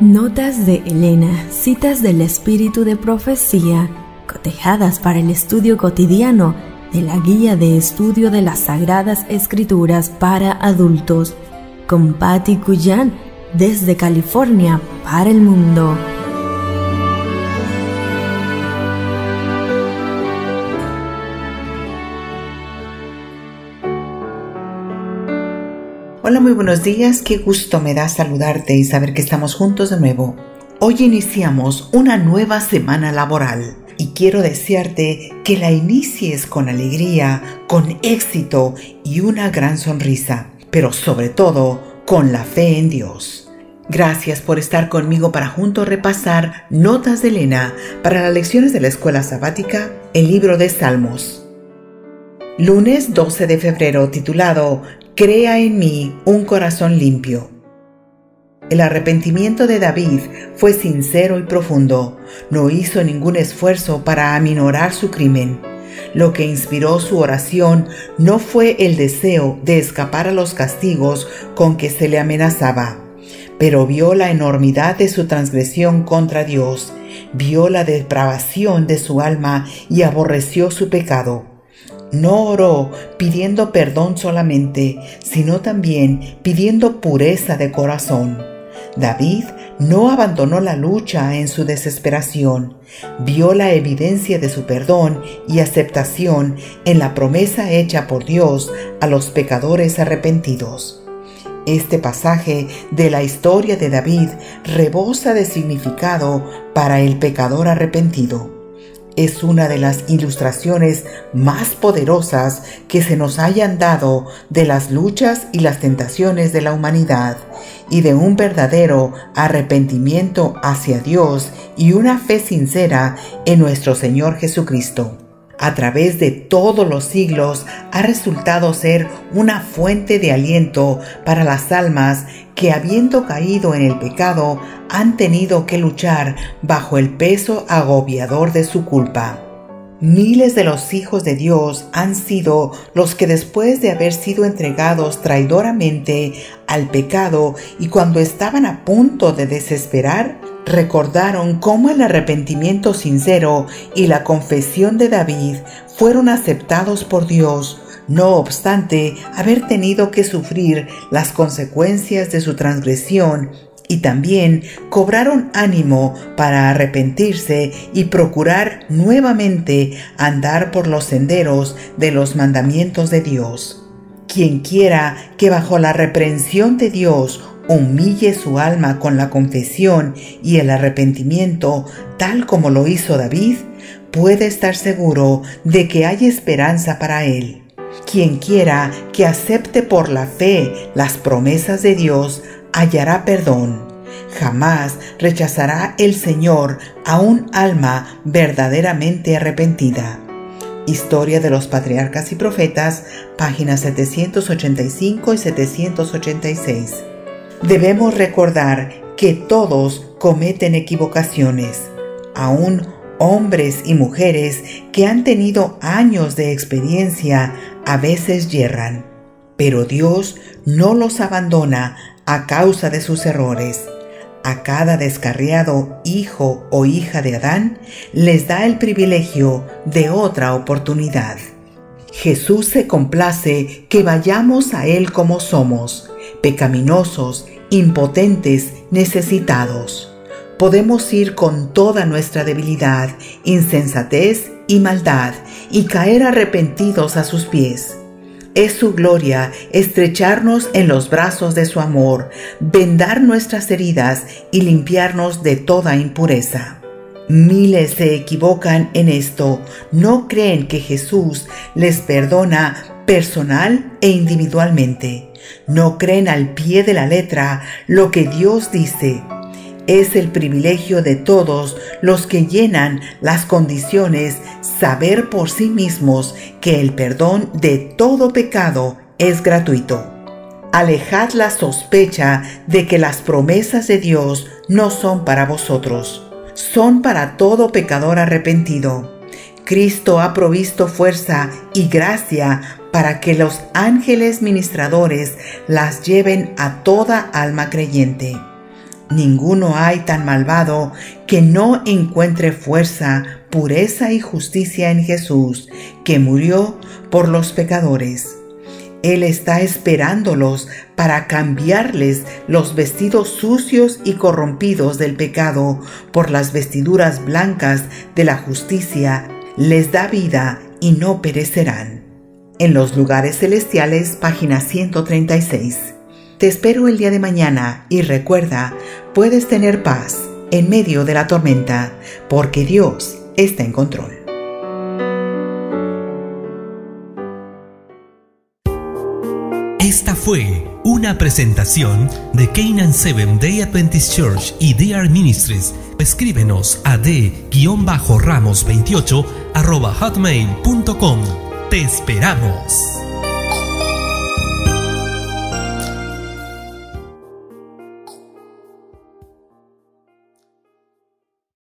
Notas de Elena, citas del espíritu de profecía, cotejadas para el estudio cotidiano de la guía de estudio de las Sagradas Escrituras para adultos, con Patty Cuyan desde California para el mundo. Hola, muy buenos días. Qué gusto me da saludarte y saber que estamos juntos de nuevo. Hoy iniciamos una nueva semana laboral y quiero desearte que la inicies con alegría, con éxito y una gran sonrisa, pero sobre todo con la fe en Dios. Gracias por estar conmigo para juntos repasar Notas de Elena para las lecciones de la escuela sabática, el libro de Salmos. Lunes 12 de febrero titulado Crea en mí un corazón limpio. El arrepentimiento de David fue sincero y profundo. No hizo ningún esfuerzo para aminorar su crimen. Lo que inspiró su oración no fue el deseo de escapar a los castigos con que se le amenazaba, pero vio la enormidad de su transgresión contra Dios, vio la depravación de su alma y aborreció su pecado. No oró pidiendo perdón solamente, sino también pidiendo pureza de corazón. David no abandonó la lucha en su desesperación, vio la evidencia de su perdón y aceptación en la promesa hecha por Dios a los pecadores arrepentidos. Este pasaje de la historia de David rebosa de significado para el pecador arrepentido es una de las ilustraciones más poderosas que se nos hayan dado de las luchas y las tentaciones de la humanidad y de un verdadero arrepentimiento hacia Dios y una fe sincera en nuestro Señor Jesucristo a través de todos los siglos ha resultado ser una fuente de aliento para las almas que habiendo caído en el pecado han tenido que luchar bajo el peso agobiador de su culpa. Miles de los hijos de Dios han sido los que después de haber sido entregados traidoramente al pecado y cuando estaban a punto de desesperar, recordaron cómo el arrepentimiento sincero y la confesión de David fueron aceptados por Dios, no obstante haber tenido que sufrir las consecuencias de su transgresión y también cobraron ánimo para arrepentirse y procurar nuevamente andar por los senderos de los mandamientos de Dios. Quien quiera que bajo la reprensión de Dios humille su alma con la confesión y el arrepentimiento, tal como lo hizo David, puede estar seguro de que hay esperanza para él. Quien quiera que acepte por la fe las promesas de Dios, hallará perdón. Jamás rechazará el Señor a un alma verdaderamente arrepentida. Historia de los Patriarcas y Profetas, páginas 785 y 786. Debemos recordar que todos cometen equivocaciones, aún hombres y mujeres que han tenido años de experiencia a veces yerran, pero Dios no los abandona a causa de sus errores. A cada descarriado hijo o hija de Adán les da el privilegio de otra oportunidad. Jesús se complace que vayamos a Él como somos, pecaminosos, impotentes, necesitados. Podemos ir con toda nuestra debilidad, insensatez y maldad y caer arrepentidos a sus pies. Es su gloria estrecharnos en los brazos de su amor, vendar nuestras heridas y limpiarnos de toda impureza. Miles se equivocan en esto, no creen que Jesús les perdona personal e individualmente. No creen al pie de la letra lo que Dios dice. Es el privilegio de todos los que llenan las condiciones saber por sí mismos que el perdón de todo pecado es gratuito. Alejad la sospecha de que las promesas de Dios no son para vosotros, son para todo pecador arrepentido. Cristo ha provisto fuerza y gracia para que los ángeles ministradores las lleven a toda alma creyente. Ninguno hay tan malvado que no encuentre fuerza, pureza y justicia en Jesús, que murió por los pecadores. Él está esperándolos para cambiarles los vestidos sucios y corrompidos del pecado por las vestiduras blancas de la justicia. Les da vida y no perecerán. En los lugares celestiales, página 136. Te espero el día de mañana y recuerda, puedes tener paz en medio de la tormenta, porque Dios está en control. Esta fue una presentación de Canaan Seven Day Adventist Church y DR Ministries. Escríbenos a d-ramos28 hotmail.com. Te esperamos.